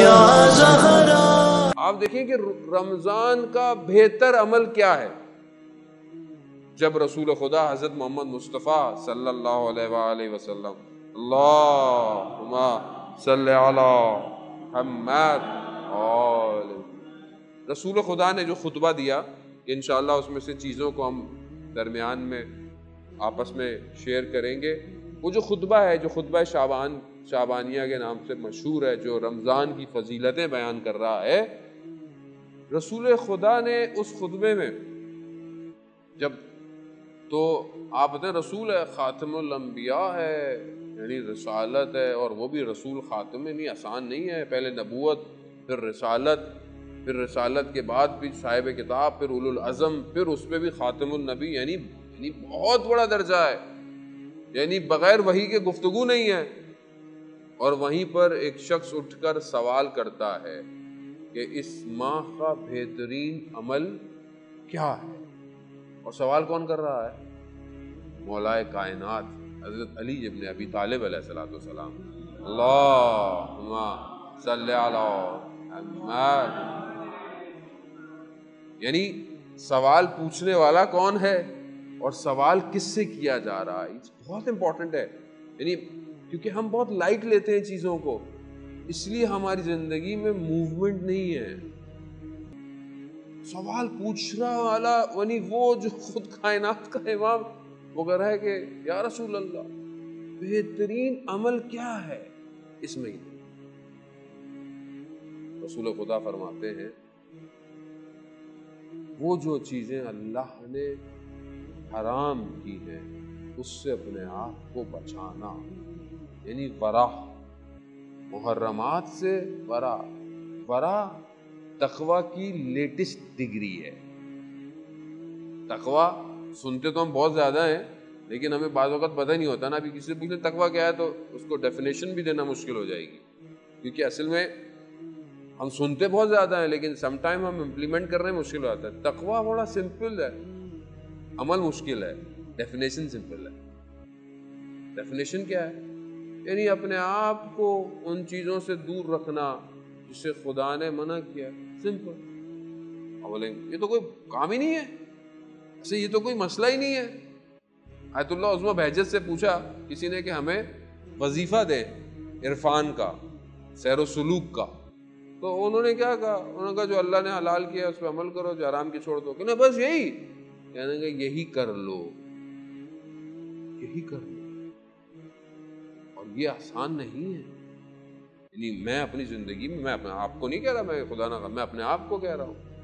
या जहरा आप देखिए कि रमजान का बेहतर अमल क्या है जब रसूल खुदा हजरत मोहम्मद मुस्तफ़ा सल्लल्लाहु अलैहि वसल्लम अल्लाहुम्मा सल्ली अला मुहम्मद और रसूल खुदा ने जो खुतबा दिया इन उसमें से चीज़ों को हम दरमियान में आपस में शेयर करेंगे। वो जो खुतबा है, जो खुतबा शाबान, शाबानिया के नाम से मशहूर है, जो रमज़ान की फजीलतें बयान कर रहा है, रसूल खुदा ने उस खुतबे में जब तो आप बताएँ रसूल है ख़ातमबिया है, यानी रसालत है, और वो भी रसूल ख़ातम नहीं, आसान नहीं है। पहले नबूत फिर रसालत फिर रसालत के बाद भी साहिब किताब फिर उलुल अज़म फिर उस पर भी ख़ातमनबी यानी यानी बहुत बड़ा दर्जा है। यानी बग़ैर वही के गुफ्तगु नहीं है। और वहीं पर एक शख्स उठकर सवाल करता है कि इस माह का बेहतरीन अमल क्या है? और सवाल कौन कर रहा है? मौलाए कायनात, हज़रत अली इब्न अबी तालिब सलाम। यानी सवाल पूछने वाला कौन है? और सवाल किससे किया जा रहा है? बहुत इंपॉर्टेंट है। यानी क्योंकि हम बहुत लाइट लेते हैं चीज़ों को। इसलिए हमारी ज़िंदगी में मूवमेंट नहीं है। सवाल पूछना वाला, यानी वो जो खुद कायनात का इमाम, वो कह रहा है कि, या रसूल अल्लाह बेहतरीन अमल क्या है इस महीने रसूल खुदा फरमाते हैं, वो जो चीज़ें अल्लाह ने हराम की हैं, उससे अपने आप को बचाना। यानी वरा मुहर्रमात से वरा वरा तकवा की लेटेस्ट डिग्री है। तकवा सुनते तो हम बहुत ज़्यादा हैं, लेकिन हमें बाद वक्त पता नहीं होता ना, अभी किसी से पूछे, तकवा क्या है? तो उसको डेफिनेशन भी देना मुश्किल हो जाएगी। क्योंकि असल में हम सुनते बहुत ज़्यादा हैं, लेकिन समटाइम हम इम्प्लीमेंट करने में मुश्किल हो जाता है। तकवा बड़ा सिंपल है। अमल मुश्किल है डेफिनेशन सिंपल है। डेफिनेशन क्या है? यानी अपने आप को उन चीज़ों से दूर रखना जिसे खुदा ने मना किया। सिंपल बोले, ये तो कोई काम ही नहीं है। ऐसे ये तो कोई मसला ही नहीं है। आयतुल्ला उजमा बहजत से पूछा किसी ने कि हमें वजीफ़ा दे इरफान का सैर सलूक का। तो उन्होंने क्या कहा? उन्होंने कहा, जो अल्लाह ने हलाल किया, उस पर अमल करो, जो आराम की छोड़ दो। कि ना बस यही। कहने का यही कर लो यही कर लो ये आसान नहीं है यानी मैं अपनी जिंदगी में मैं अपने आप को नहीं कह रहा मैं खुदा ना मैं अपने आप को कह रहा हूँ